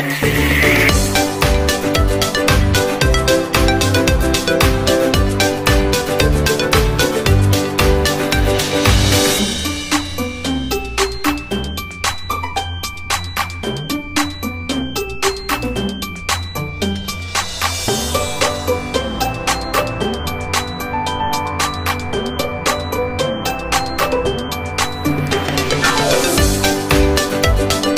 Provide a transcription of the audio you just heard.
Yeah.